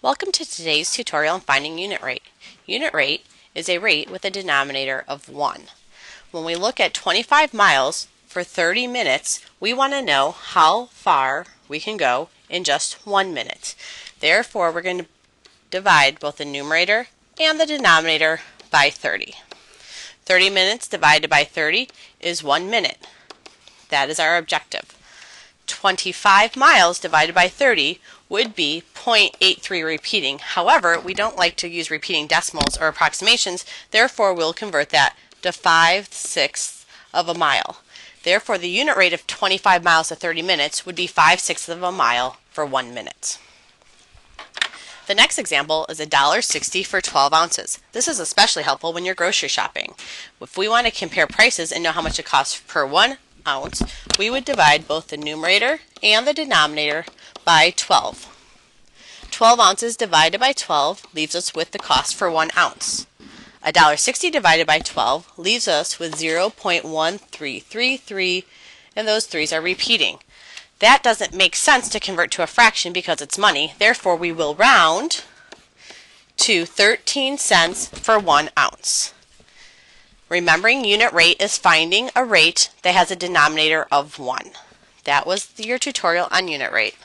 Welcome to today's tutorial on finding unit rate. Unit rate is a rate with a denominator of 1. When we look at 25 miles for 30 minutes, we want to know how far we can go in just one minute. Therefore, we're going to divide both the numerator and the denominator by 30. 30 minutes divided by 30 is 1 minute. That is our objective. 25 miles divided by 30 would be 0.83 repeating. However, we don't like to use repeating decimals or approximations, therefore we'll convert that to 5 sixths of a mile. Therefore, the unit rate of 25 miles to 30 minutes would be 5 sixths of a mile for 1 minute. The next example is $1.60 for 12 ounces. This is especially helpful when you're grocery shopping. If we want to compare prices and know how much it costs per 1 we would divide both the numerator and the denominator by 12. 12 ounces divided by 12 leaves us with the cost for 1 ounce. $1.60 divided by 12 leaves us with 0.1333 and those 3's are repeating. That doesn't make sense to convert to a fraction because it's money. Therefore, we will round to 13 cents for 1 ounce. Remembering unit rate is finding a rate that has a denominator of 1. That was your tutorial on unit rate.